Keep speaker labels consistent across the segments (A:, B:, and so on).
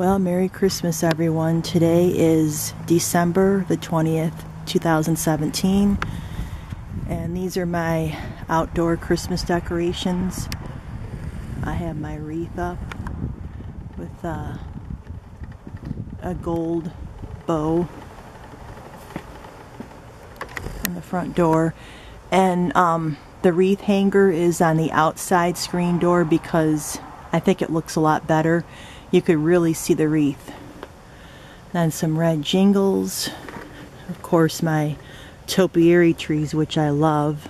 A: Well, Merry Christmas, everyone. Today is December the 20th, 2017, and these are my outdoor Christmas decorations. I have my wreath up with uh, a gold bow on the front door, and um, the wreath hanger is on the outside screen door because I think it looks a lot better you could really see the wreath. Then some red jingles. Of course, my topiary trees, which I love.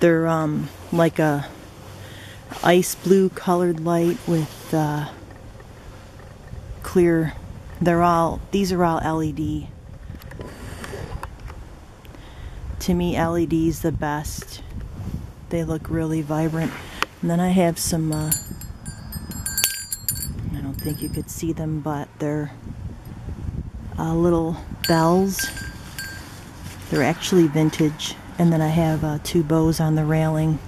A: They're um, like a ice blue colored light with uh, clear. They're all, these are all LED. To me, LED's the best. They look really vibrant. And then I have some uh, think you could see them, but they're uh, little bells. They're actually vintage. And then I have uh, two bows on the railing.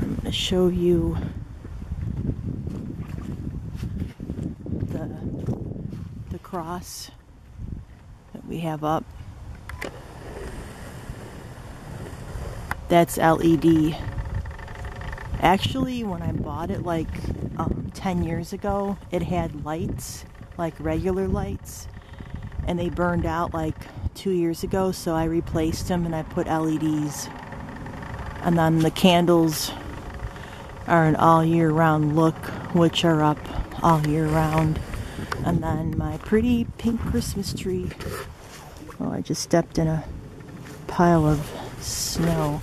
A: I'm going to show you the, the cross that we have up. That's LED. Actually, when I bought it like um, 10 years ago, it had lights, like regular lights, and they burned out like two years ago, so I replaced them and I put LEDs. And then the candles are an all year round look, which are up all year round. And then my pretty pink Christmas tree. Oh, I just stepped in a pile of snow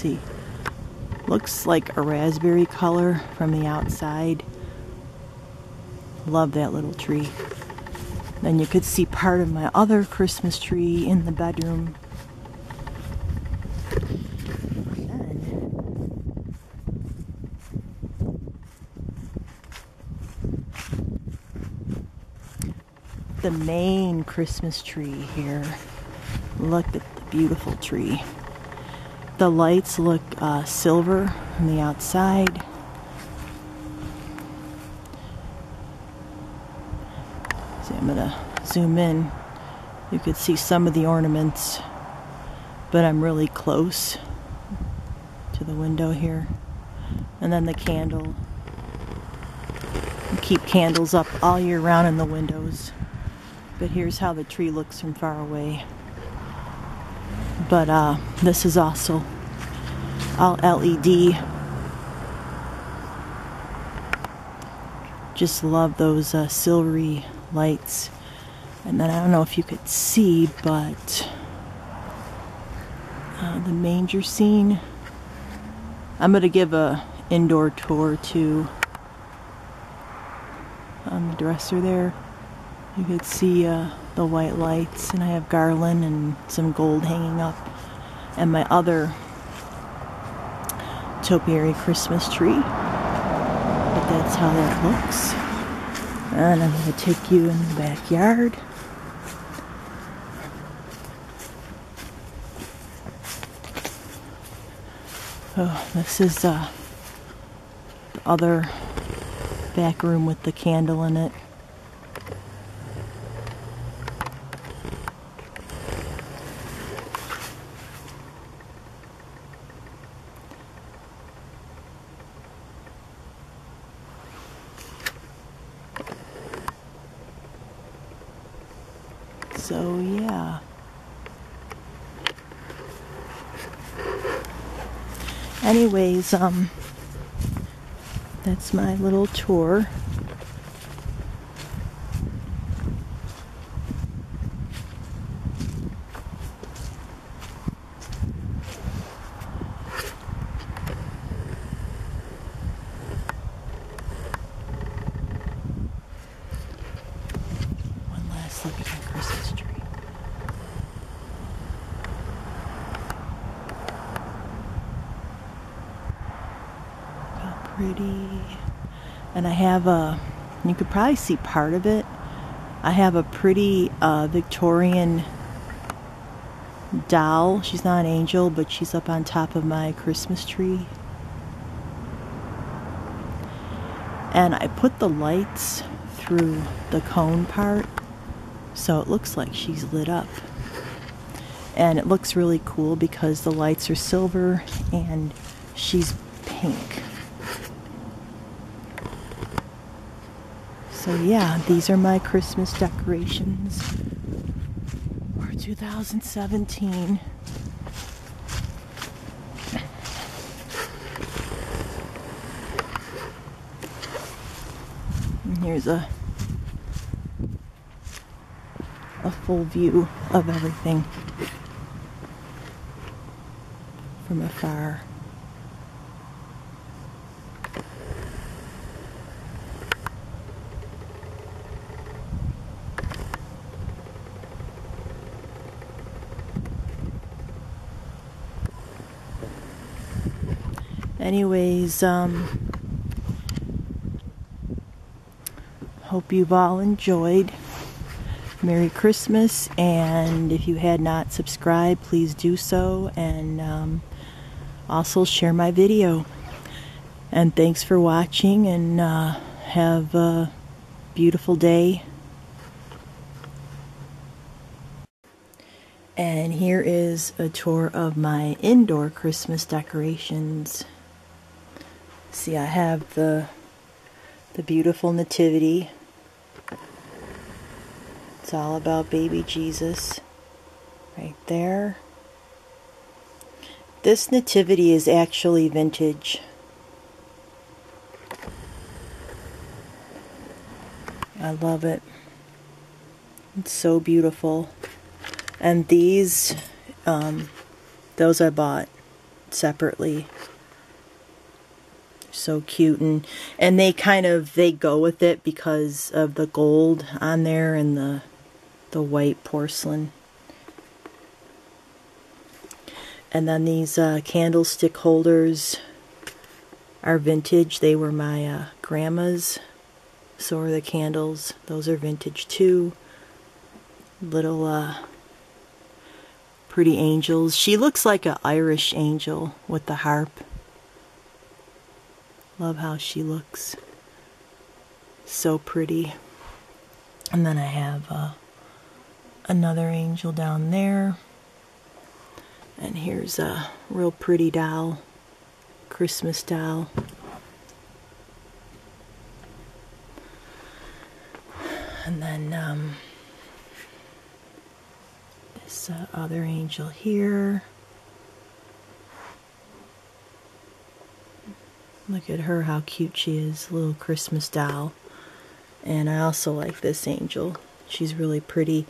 A: see. Looks like a raspberry color from the outside. Love that little tree. Then you could see part of my other Christmas tree in the bedroom. the main Christmas tree here. Look at the beautiful tree. The lights look uh, silver on the outside. See, I'm gonna zoom in. You could see some of the ornaments, but I'm really close to the window here. And then the candle. keep candles up all year round in the windows. But here's how the tree looks from far away but uh, this is also all LED. Just love those uh, silvery lights. And then I don't know if you could see, but uh, the manger scene. I'm going to give a indoor tour to on the dresser there. You could see uh, the white lights and I have garland and some gold hanging up and my other topiary Christmas tree. But that's how that looks. And I'm going to take you in the backyard. Oh this is uh, the other back room with the candle in it So, yeah. Anyways, um, that's my little tour. could probably see part of it. I have a pretty uh, Victorian doll. She's not an angel, but she's up on top of my Christmas tree. And I put the lights through the cone part so it looks like she's lit up. And it looks really cool because the lights are silver and she's pink. So yeah, these are my Christmas decorations for 2017. And here's a a full view of everything from afar. Anyways, um, hope you've all enjoyed. Merry Christmas, and if you had not subscribed, please do so, and um, also share my video. And thanks for watching, and uh, have a beautiful day. And here is a tour of my indoor Christmas decorations. See, I have the the beautiful nativity. It's all about baby Jesus right there. This nativity is actually vintage. I love it. It's so beautiful. And these, um, those I bought separately so cute and and they kind of they go with it because of the gold on there and the the white porcelain. And then these uh, candlestick holders are vintage. They were my uh, grandma's. So are the candles. Those are vintage too. Little uh, pretty angels. She looks like an Irish angel with the harp Love how she looks. So pretty. And then I have uh, another angel down there. And here's a real pretty doll, Christmas doll. And then um, this uh, other angel here. Look at her, how cute she is, little Christmas doll. And I also like this angel. She's really pretty.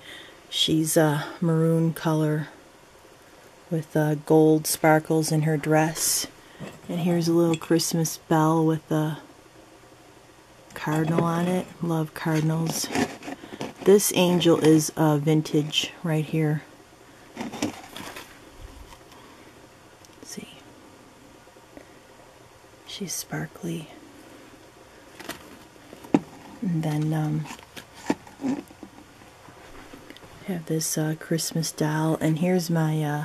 A: She's a maroon color with uh, gold sparkles in her dress. And here's a little Christmas bell with a cardinal on it. Love cardinals. This angel is uh, vintage right here. She's sparkly. And then um, have this uh, Christmas doll. And here's my uh,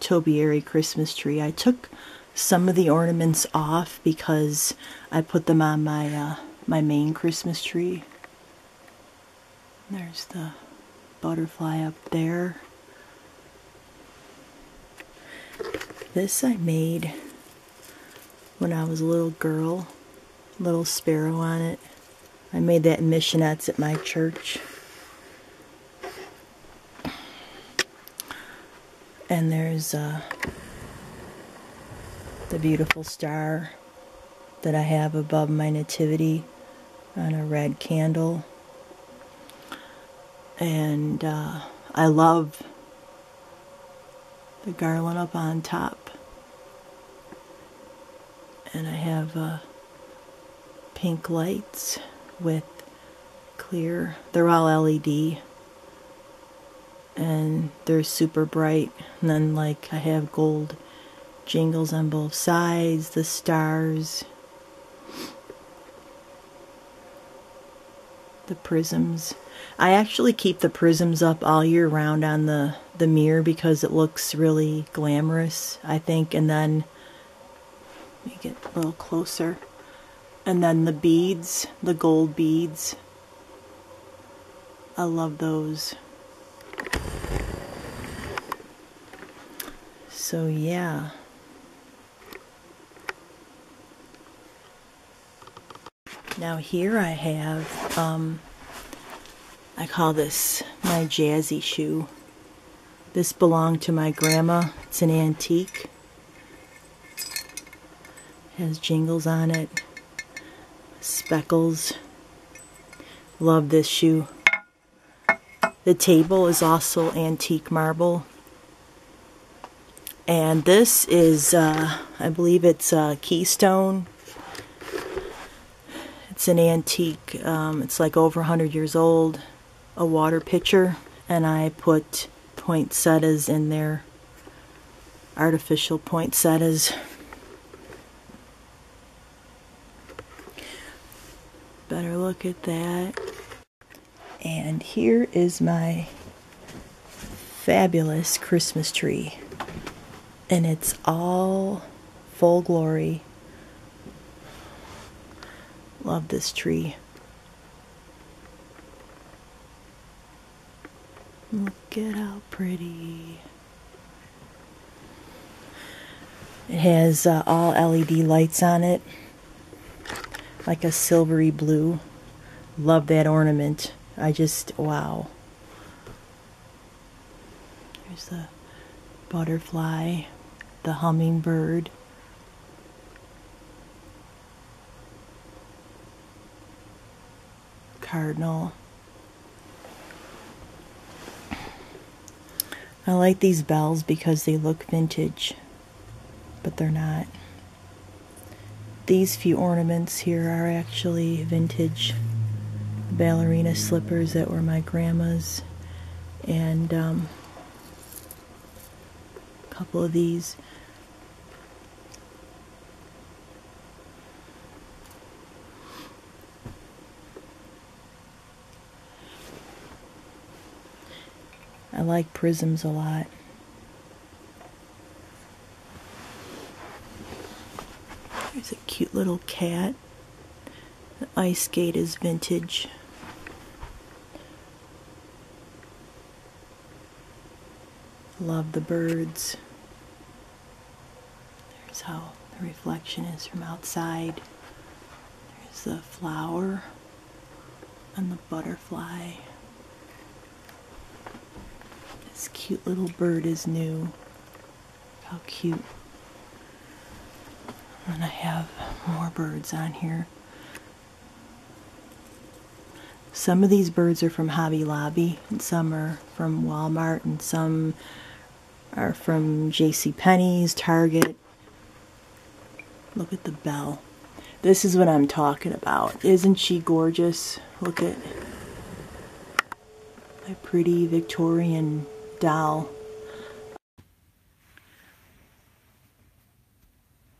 A: Topiary Christmas tree. I took some of the ornaments off because I put them on my uh, my main Christmas tree. There's the butterfly up there. This I made when I was a little girl. Little sparrow on it. I made that in missionettes at my church. And there's uh, the beautiful star that I have above my nativity on a red candle. And uh, I love the garland up on top and I have uh, pink lights with clear, they're all LED and they're super bright. And then like I have gold jingles on both sides, the stars, the prisms. I actually keep the prisms up all year round on the, the mirror because it looks really glamorous, I think, and then me get a little closer. And then the beads, the gold beads. I love those. So yeah. Now here I have, um, I call this my jazzy shoe. This belonged to my grandma. It's an antique. Has jingles on it. Speckles. Love this shoe. The table is also antique marble. And this is, uh, I believe it's a Keystone. It's an antique. Um, it's like over 100 years old. A water pitcher. And I put poinsettias in there. Artificial poinsettias. Better look at that. And here is my fabulous Christmas tree. And it's all full glory. Love this tree. Look at how pretty. It has uh, all LED lights on it like a silvery blue. Love that ornament. I just, wow. There's the butterfly, the hummingbird. Cardinal. I like these bells because they look vintage, but they're not. These few ornaments here are actually vintage ballerina slippers that were my grandma's and um, a couple of these I like prisms a lot There's a cute little cat. The ice skate is vintage. Love the birds. There's how the reflection is from outside. There's the flower and the butterfly. This cute little bird is new. How cute. And I have more birds on here. Some of these birds are from Hobby Lobby, and some are from Walmart, and some are from J.C. Penney's, Target. Look at the bell. This is what I'm talking about. Isn't she gorgeous? Look at my pretty Victorian doll.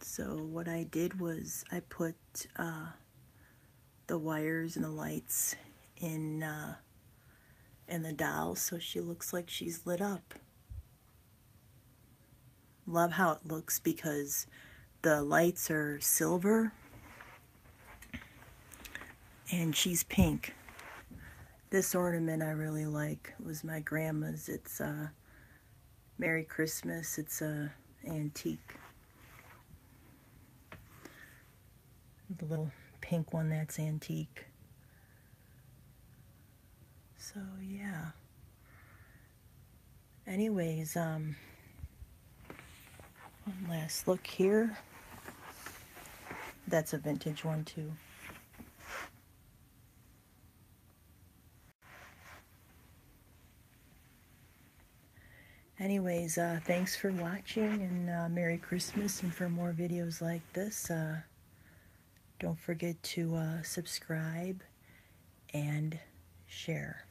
A: So what I did was I put uh, the wires and the lights in uh, in the doll so she looks like she's lit up. Love how it looks because the lights are silver and she's pink. This ornament I really like it was my grandma's. It's uh, Merry Christmas. It's a antique. the little pink one that's antique. So yeah. Anyways, um, one last look here. That's a vintage one too. Anyways, uh, thanks for watching and uh, Merry Christmas and for more videos like this. Uh, don't forget to uh, subscribe and share.